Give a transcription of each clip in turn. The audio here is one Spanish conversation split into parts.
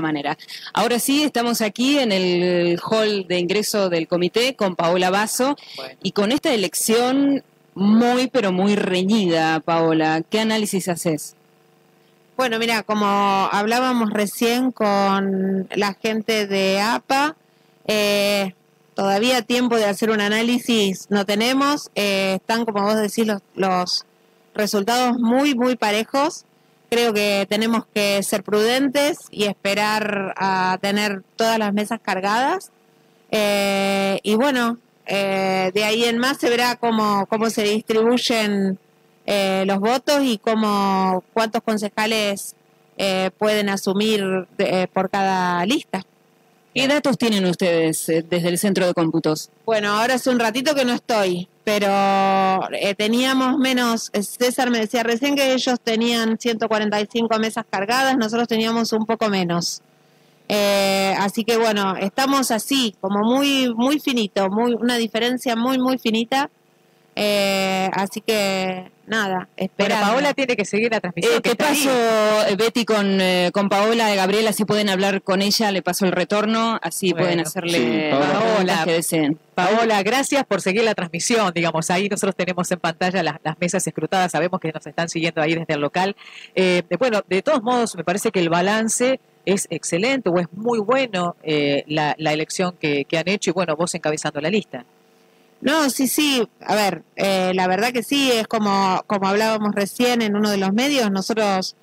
esta manera. Ahora sí, estamos aquí en el hall de ingreso del comité con Paola Basso y con esta elección muy, pero muy reñida, Paola. ¿Qué análisis haces? Bueno, mira, como hablábamos recién con la gente de APA, eh, todavía tiempo de hacer un análisis no tenemos. Eh, están, como vos decís, los, los resultados muy, muy parejos. Creo que tenemos que ser prudentes y esperar a tener todas las mesas cargadas. Eh, y bueno, eh, de ahí en más se verá cómo, cómo se distribuyen eh, los votos y cómo cuántos concejales pueden asumir por cada lista. ¿Qué datos tienen ustedes desde el centro de cómputos? Bueno, ahora hace un ratito que no estoy, pero eh, teníamos menos, eh, César me decía recién que ellos tenían 145 mesas cargadas, nosotros teníamos un poco menos. Eh, así que bueno, estamos así, como muy, muy finito, muy, una diferencia muy, muy finita. Así que nada, espera. Paola tiene que seguir la transmisión. Eh, ¿Qué pasó, eh, Betty, con, eh, con Paola de Gabriela? Si pueden hablar con ella, le paso el retorno, así pueden hacerle Paola, que deseen. Paola, gracias por seguir la transmisión. Digamos, ahí nosotros tenemos en pantalla las, mesas escrutadas, sabemos que nos están siguiendo ahí desde el local. bueno, de todos modos, me parece que el balance es excelente o es muy bueno la, la, elección que, que han hecho y bueno, vos encabezando la lista. No, sí, sí. A ver, eh, la verdad que sí, es como, como hablábamos recién en uno de los medios, nosotros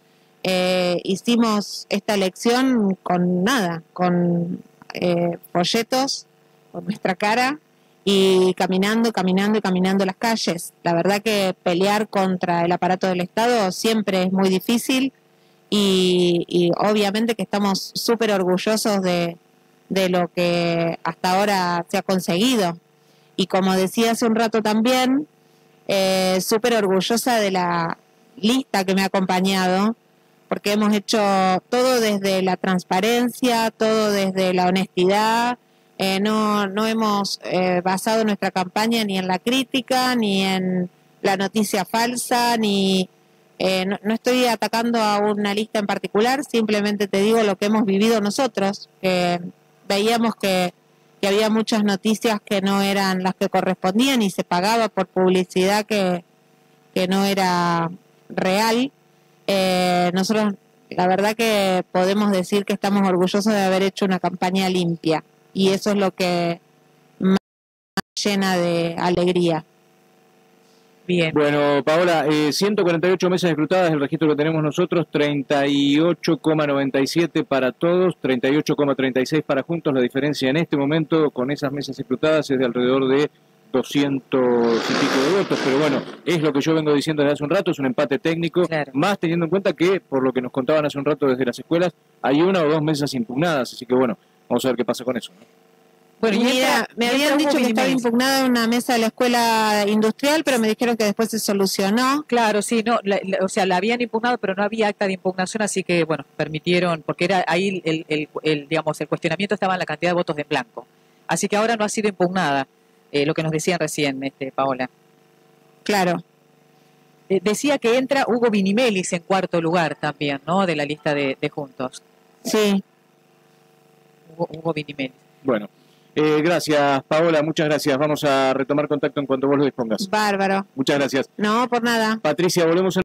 eh, hicimos esta elección con nada, con eh, folletos, con nuestra cara y caminando, caminando y caminando las calles. La verdad que pelear contra el aparato del Estado siempre es muy difícil y, y obviamente que estamos súper orgullosos de, de lo que hasta ahora se ha conseguido y como decía hace un rato también, eh, súper orgullosa de la lista que me ha acompañado, porque hemos hecho todo desde la transparencia, todo desde la honestidad, eh, no, no hemos eh, basado nuestra campaña ni en la crítica, ni en la noticia falsa, ni no, no, estoy atacando a una lista en particular, simplemente te digo lo que hemos vivido nosotros, veíamos que que había muchas noticias que no eran las que correspondían y se pagaba por publicidad que, que no era real. Eh, nosotros, la verdad que podemos decir que estamos orgullosos de haber hecho una campaña limpia y eso es lo que más llena de alegría. Bien. Bueno, Paola, eh, 148 mesas escrutadas, el registro que tenemos nosotros, 38,97 para todos, 38,36 para juntos. La diferencia en este momento con esas mesas escrutadas es de alrededor de 200 y pico de votos, pero bueno, es lo que yo vengo diciendo desde hace un rato, es un empate técnico, más teniendo en cuenta que, por lo que nos contaban hace un rato desde las escuelas, hay una o dos mesas impugnadas, así que bueno, vamos a ver qué pasa con eso. Bueno, mira, me habían dicho que estaba impugnada una mesa de la escuela industrial, pero me dijeron que después se solucionó. Claro, sí, no, o sea, la habían impugnado, pero no había acta de impugnación, así que, bueno, permitieron, porque era ahí el, el, digamos, el cuestionamiento estaba en la cantidad de votos de blanco. Así que ahora no ha sido impugnada, eh, lo que nos decían recién, este, Paola. Claro. Eh, decía que entra Hugo Vinimelis en cuarto lugar también, ¿no? De la lista de, Juntos. Sí. Hugo, Hugo Vinimelis. Bueno. Eh, gracias, Paola, muchas gracias. Vamos a retomar contacto en cuanto vos lo dispongas. Bárbaro. Muchas gracias. No, por nada. Patricia, volvemos a